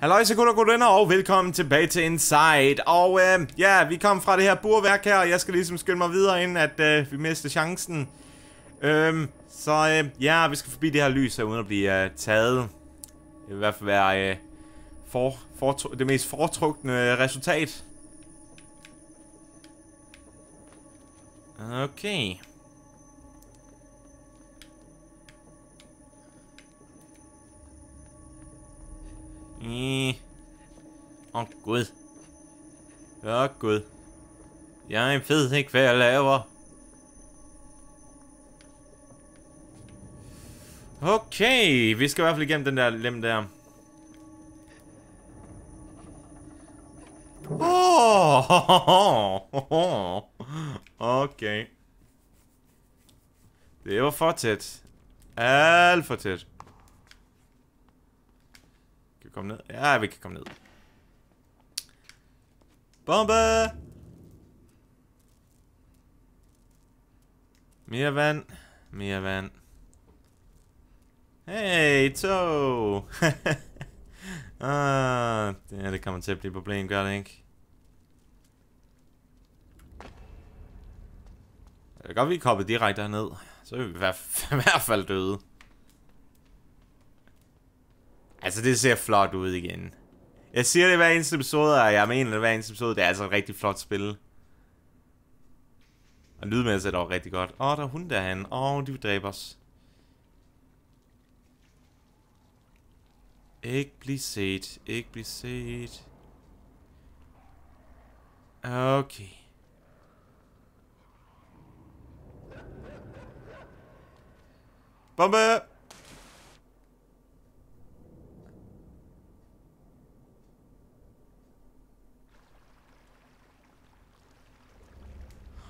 Halløj, så og venner, og velkommen tilbage til Inside. Og øh, ja, vi kom fra det her burværk her, og jeg skal ligesom skynde mig videre, inden at øh, vi mister chancen. Øhm, så øh, ja, vi skal forbi det her lys her, uden at blive øh, taget. Det vil i hvert fald være øh, for, for, det mest foretrukne øh, resultat. Okay. Åh, oh, Gud. Åh, oh, Gud. Jeg ved ikke, hvad jeg laver. Okay, vi skal i hvert fald igennem den der lem der. Oh, okay. Det var for tæt. Alt for tæt vi komme ned? Ja, vi kan komme ned. Bombe! Mere vand. Mere vand. Hey, to! ah, det, det kommer til at blive et problem, gør det ikke? Det kan godt, vi er koppet direkte herned. Så er vi i hvert fald døde. Altså, det ser flot ud igen. Jeg siger det hver eneste episode, og jeg mener det hver eneste episode. Det er altså et rigtig flot spil. Og lydmæssigt er det også rigtig godt. Åh, oh, der er hun derhen. Åh, oh, de vil dræbe os. Ikke blive set. Ikke blive set. Okay. Bombe!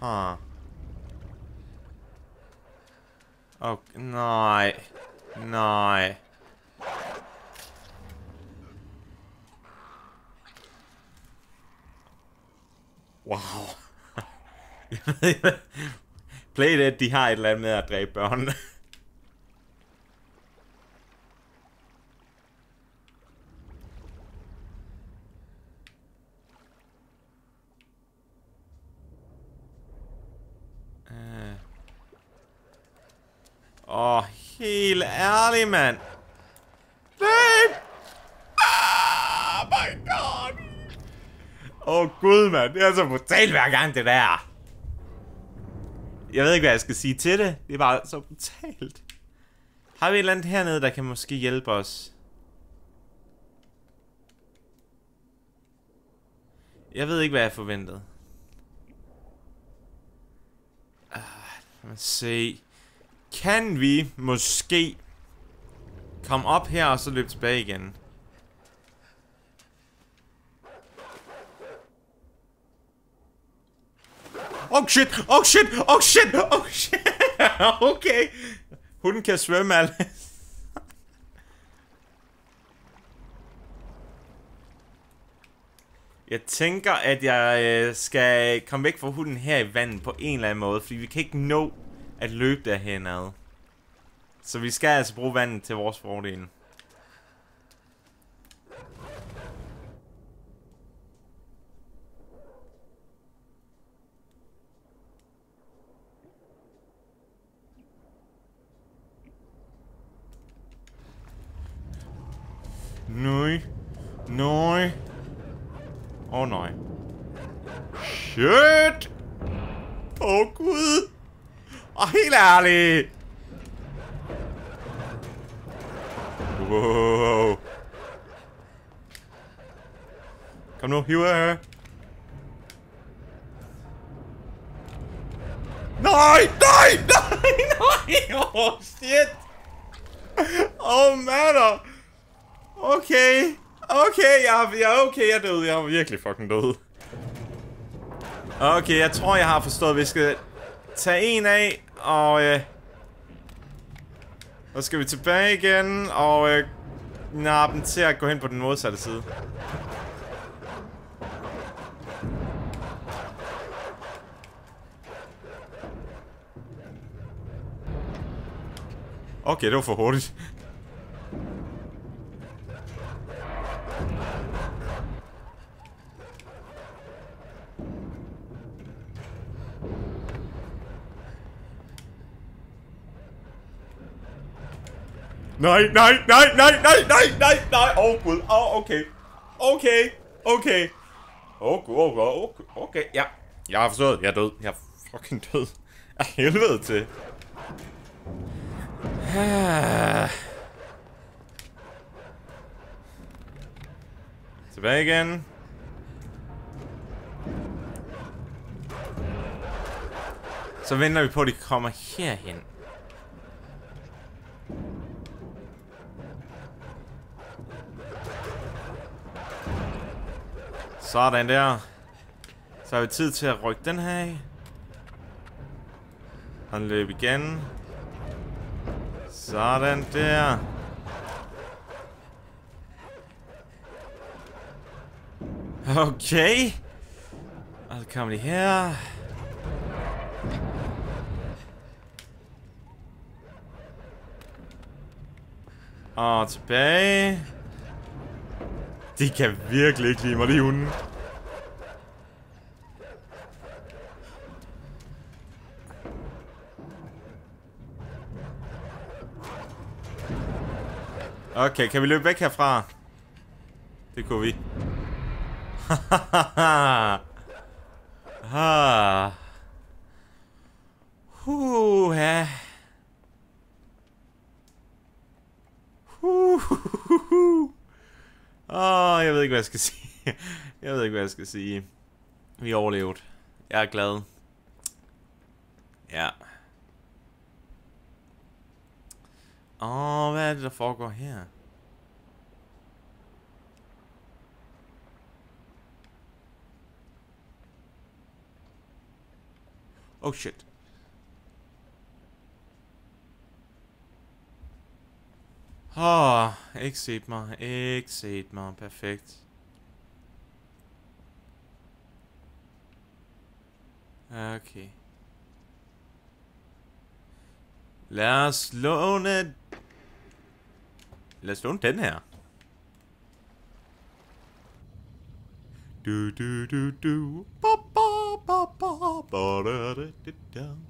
Huh. Oh, nej. Nej. Wow. Playdead, de har et eller andet med at dræbe børn. Åh, oh, helt ærlig, mand. Nej! Ah, my god! Åh, oh, gud, mand. Det er så brutalt hver gang, det der. Jeg ved ikke, hvad jeg skal sige til det. Det er bare så brutalt. Har vi et eller andet hernede, der kan måske hjælpe os? Jeg ved ikke, hvad jeg forventede. Ah, lad mig se. Kan vi måske Kom op her og så løb tilbage igen? Oh shit, oh shit, oh shit, oh shit. okay. Hunden kan svømme Alice. Jeg tænker, at jeg øh, skal komme væk fra hunden her i vandet på en eller anden måde, fordi vi kan ikke nå at løbe derhenad. Så vi skal altså bruge vandet til vores fordel. Nej. Nej. Åh oh, nej. Shit! Åh oh, gud! Og helt ærligt. Wow. Kom nu, hiv af. Nej, nej, nej, nej. Oh, shit. Oh, matter. Okay. Okay, jeg, jeg er okay, jeg er død. Jeg er virkelig fucking død. Okay, jeg tror, jeg har forstået, vi skal tage en af, og øh, så skal vi tilbage igen, og øh, nappe den til at gå hen på den modsatte side. Okay, det var for hurtigt. Nej, nej, nej, nej, nej, nej, nej, nej. Åh, oh, gud. Åh, oh, okay. Okay, okay. Åh, oh, gud, okay, oh, oh, okay, ja. Jeg har forstået, jeg er død. Jeg er fucking død. Af helvede til. Tilbage igen. Så venter vi på, at de kommer herhen. Sådan der. Så har vi tid til at rykke den her af. Han løb igen. Sådan der. Okay. Og så kommer de her. Og tilbage. De kan virkelig ikke lide mig, de hunde. Okay, kan vi løbe væk herfra? Det kunne vi. ah. Huh, ja. Åh, oh, jeg ved ikke, hvad jeg skal sige. jeg ved ikke, hvad jeg skal sige. Vi overlevede. Jeg er glad. Ja. Åh, oh, hvad er det, der foregår her? Oh shit. Åh, oh, ikke set mig. Ikke set mig. Perfekt. Okay. Lad os låne... Lad os låne den her. Du du du du. Ba ba ba ba ba da da da da.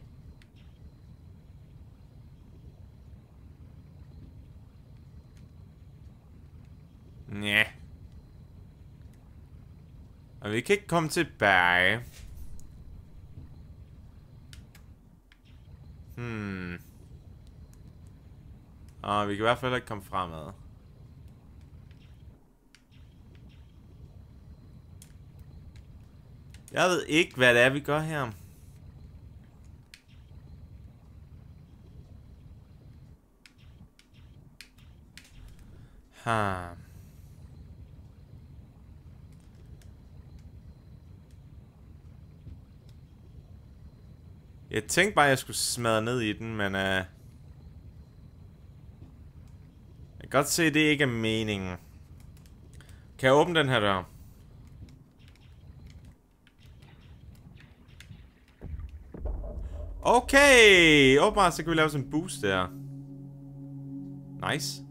Nja. Og vi kan ikke komme tilbage. Hmm. Og vi kan i hvert fald ikke komme fremad. Jeg ved ikke, hvad det er, vi gør her. Ha. Jeg tænkte bare, at jeg skulle smadre ned i den, men... Uh, jeg kan godt se, at det ikke er meningen. Kan jeg åbne den her dør? Okay! Åbenbart, så kan vi lave sådan en boost der. Nice.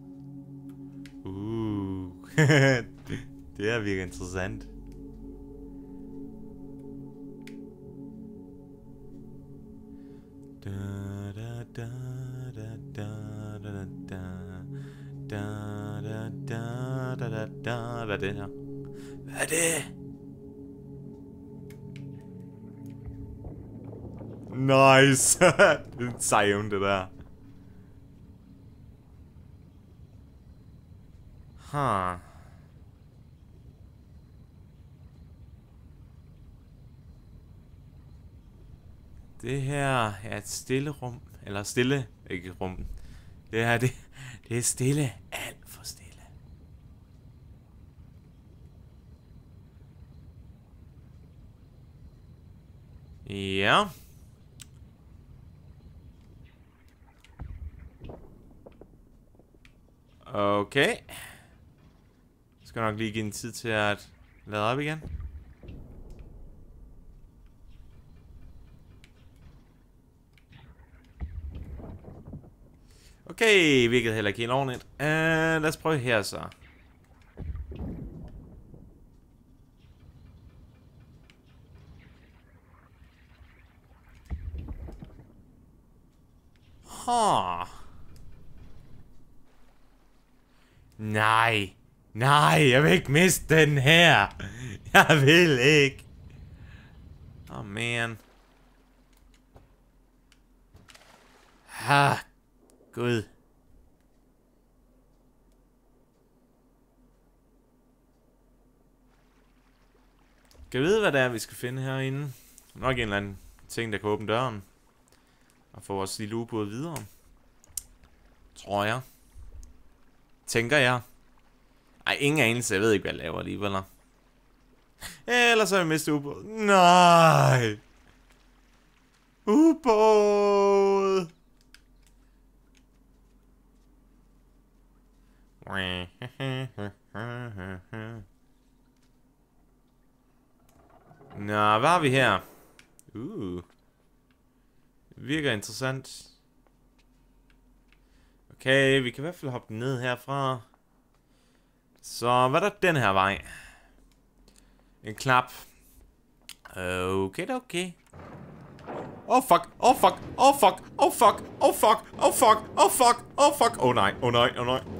Uh. det er virkelig interessant. Da da da da da da da da da da da da da Hvad er det her? Hvad er det? Nice! det er en sejm, det der. Huh. Det her er et stille rum. Eller stille, ikke rum. Det her, det, det er stille. Alt for stille. Ja. Okay. Skal nok lige give en tid til at lade op igen. Okay, virkede heller ikke helt ordentligt. Uh, øh, lad os prøve her så. Huh. Nej. Nej, jeg vil ikke miste den her. Jeg vil ikke. Oh man. Ah, Gud. Kan vide, hvad det er, vi skal finde herinde? Nok en eller anden ting, der kan åbne døren. Og få vores lille ubåd videre. Tror jeg. Tænker jeg. Ej, ingen anelse. Jeg ved ikke, hvad jeg laver alligevel. Ellers har jeg mistet ubåden. Nej! Ubåd! Nå, hvad har vi her? Uh. Virker interessant. Okay, vi kan i hvert fald hoppe ned herfra. Så hvad er der den her vej? En klap. Okay, okay. Oh, oh fuck, oh fuck, oh fuck, oh fuck, oh fuck, oh fuck, oh fuck, oh fuck. Oh nej, oh nej, oh nej.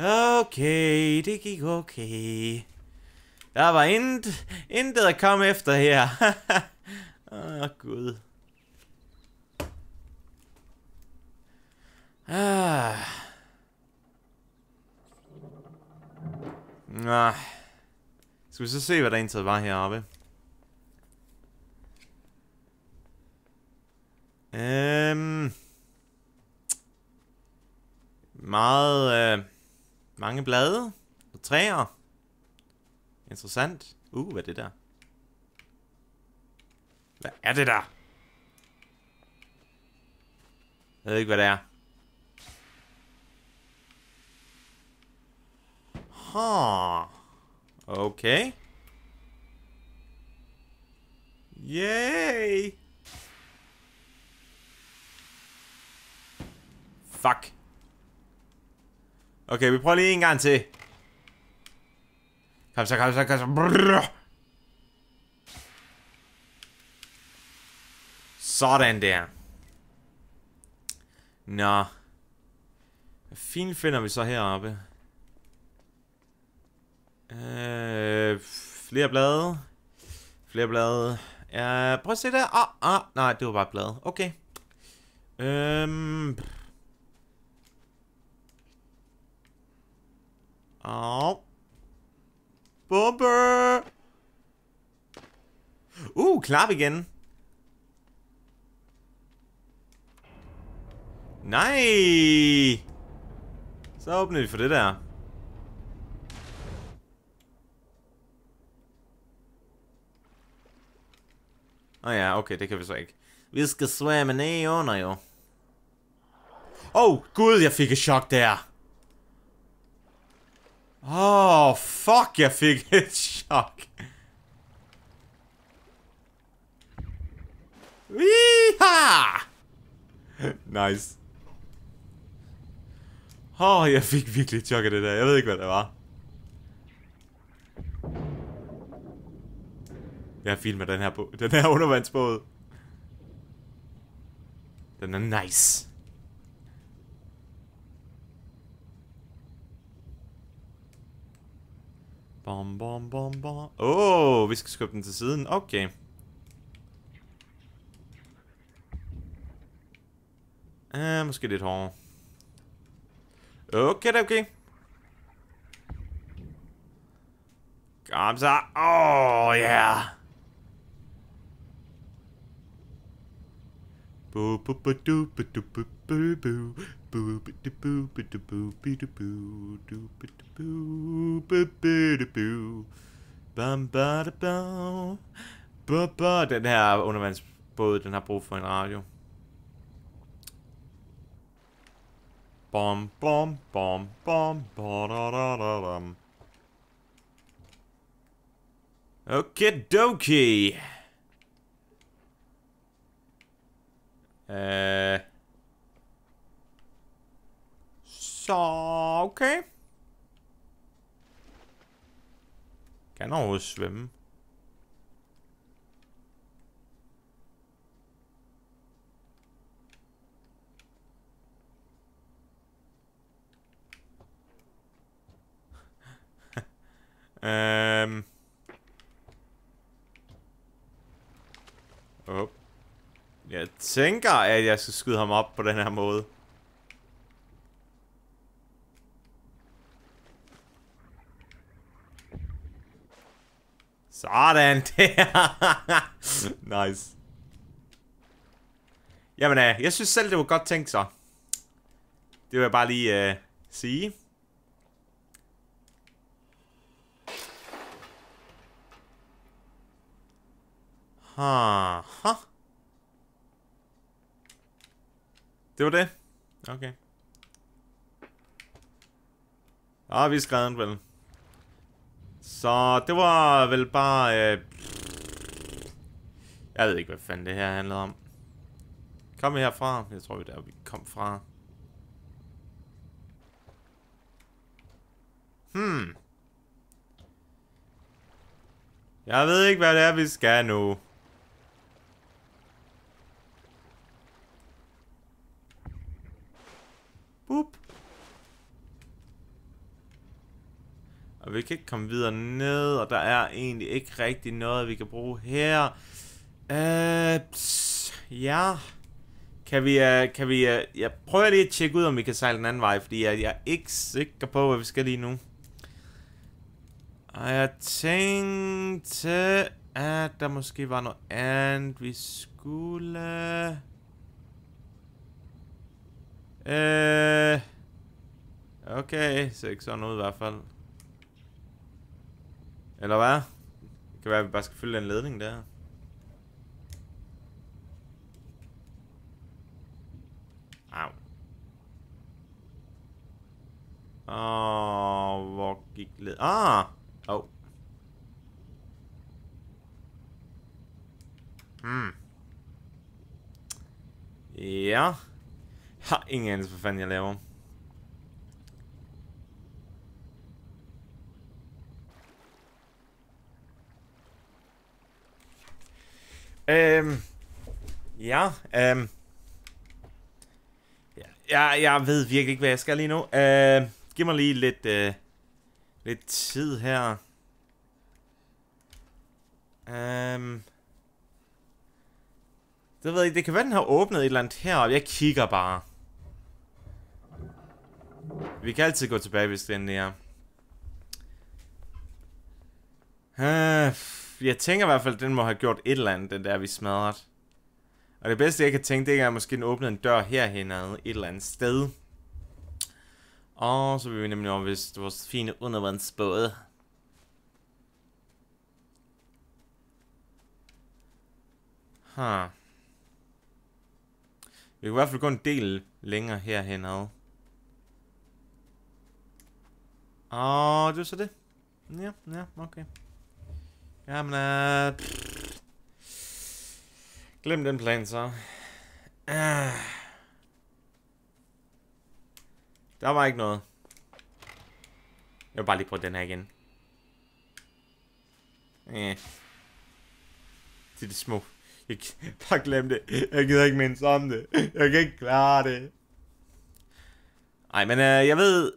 Okay, det gik okay. Der var intet, intet at komme efter her. Åh, Gud. Ah. Nå. Skal vi så se, hvad der indtaget var heroppe? Øhm. Meget, øh, mange blade og træer. Interessant. Uh, hvad er det der? Hvad er det der? Jeg ved ikke, hvad det er. Huh. Okay. Yay! Fuck. Okay, vi prøver lige en gang til. Kom så, kom så, kom så. Brrr. Sådan der. Nå. Hvad fint finder vi så heroppe? Øh, flere blade. Flere blade. Ja, prøv at se der. Ah, ah, nej, det var bare blade. Okay. Øhm. Au. Bombe! Uh, klap igen. Nej! Så åbner vi for det der. Åh oh, ja, okay, det kan vi så ikke. Vi skal svæmme ned under jo. Åh, oh, gud, jeg fik et chok der. Åh, oh, fuck, jeg fik et chok. Wiha! Nice. Åh, oh, jeg fik virkelig et chok af det der. Jeg ved ikke, hvad det var. Jeg filmer den her, den her undervandsbåd. Den er nice. Bom, bom, bom, bom. Åh, oh, vi skal skubbe den til siden. Okay. Uh, måske lidt hårdere. Okay, det okay. Kom så. Åh, oh, yeah. Bu bu bu du bu du bu bu bu Den her undervandsbåd, den har brug for en radio. Bom, bom, bom, bom, bom, Okay, dokie. Uh, Så, okay. Kan overhovedet svømme? Øhm. Oh. Jeg tænker, at jeg skal skyde ham op på den her måde. Sådan der. nice. Jamen, øh, jeg synes selv, det var godt tænkt så. Det vil jeg bare lige øh, sige. Ha, ha. Det var det? Okay. Ah, vi er skrevet vel. Så det var vel bare... Øh... Jeg ved ikke, hvad fanden det her handlede om. Kom vi herfra? Jeg tror, vi der vi kom fra. Hmm. Jeg ved ikke, hvad det er, vi skal nu. Boop. Og vi kan ikke komme videre ned, og der er egentlig ikke rigtig noget, vi kan bruge her. Øh, ja. Kan vi, uh, kan vi, øh, uh, jeg prøver lige at tjekke ud, om vi kan sejle den anden vej, fordi jeg, jeg er ikke sikker på, hvad vi skal lige nu. Og jeg tænkte, at der måske var noget andet, vi skulle... Øh... Okay, ser ikke sådan ud i hvert fald. Eller hvad? Det kan være, at vi bare skal følge den ledning der. Au. Åh, oh, hvor gik led... Ah! Åh. Oh. Hmm. Ja. Har ingen anelse, hvad fanden jeg laver. Øhm. Ja, øhm. Ja, jeg, jeg ved virkelig ikke, hvad jeg skal lige nu. Øh, giv mig lige lidt, øh, lidt tid her. Øhm. Det ved jeg det kan være, den har åbnet et eller andet her. Jeg kigger bare. Vi kan altid gå tilbage, hvis det er. Øh, jeg tænker i hvert fald, at den må have gjort et eller andet, den der, vi smadrede. Og det bedste, jeg kan tænke, det er, at måske den åbnede en dør herhen et eller andet sted. Og så vil vi nemlig over, hvis vores fine undervandsbåde. Huh. Vi kan i hvert fald gå en del længere herhen ad. Åh, det er så det. Ja, ja, okay. Jamen, uh, Glem den plan så. Uh. Der var ikke noget. Jeg vil bare lige prøve den her igen. Eh. Det er det små. Jeg bare glem det. Jeg gider ikke mindst om det. Jeg kan ikke klare det. Ej, men uh, jeg ved...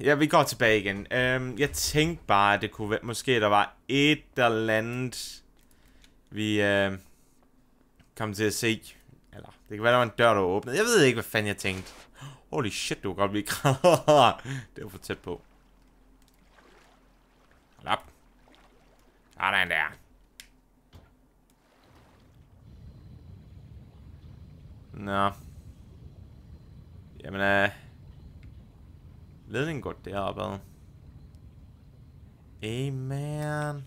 Ja, vi går tilbage igen. Øhm, jeg tænkte bare, at det kunne være... Måske der var et eller andet... Vi øh, kom til at se. Eller, det kan være, der var en dør, der var åbnet. Jeg ved ikke, hvad fanden jeg tænkte. Holy shit, du kan godt blive Det var for tæt på. Hold op. Sådan der. Nå. Jamen, øh... Ledningen går deropad. Amen.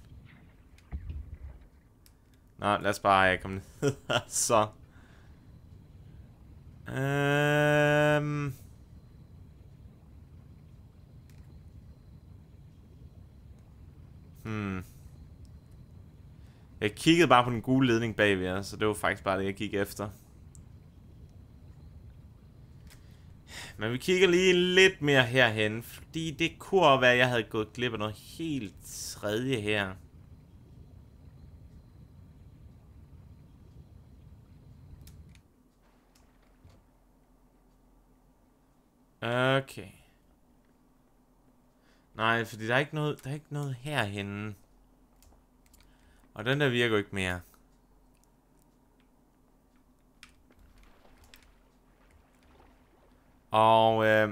Nå, lad os bare komme ned. Så. Øhm... Hmm. Jeg kiggede bare på den gule ledning bagved, så det var faktisk bare det, jeg gik efter. Men vi kigger lige lidt mere herhen, fordi det kunne være, at jeg havde gået glip af noget helt tredje her. Okay. Nej, fordi der er ikke noget, der er ikke noget herhenne. Og den der virker ikke mere. Og øh,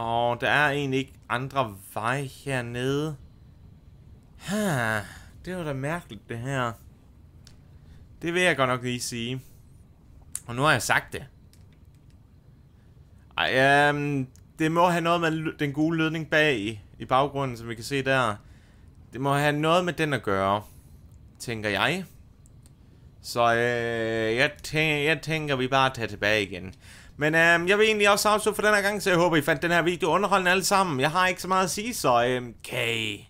Og der er egentlig ikke andre vej hernede. Ha, det var da mærkeligt det her. Det vil jeg godt nok lige sige. Og nu har jeg sagt det. Ej, um, det må have noget med den gule ledning bag i, i baggrunden, som vi kan se der. Det må have noget med den at gøre, tænker jeg. Så øh, jeg, tænker, jeg tænker, vi bare tager tilbage igen. Men øh, jeg vil egentlig også afslutte for den her gang, så jeg håber, I fandt den her video underholdende alle sammen. Jeg har ikke så meget at sige, så øh, kan I